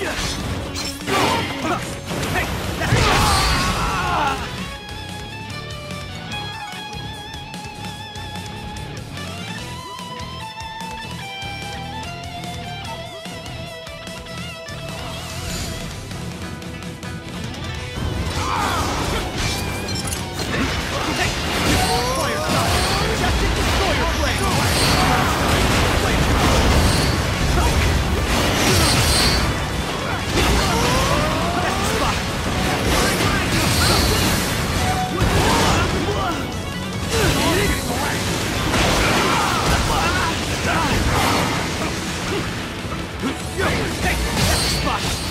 Yes! that's that spot!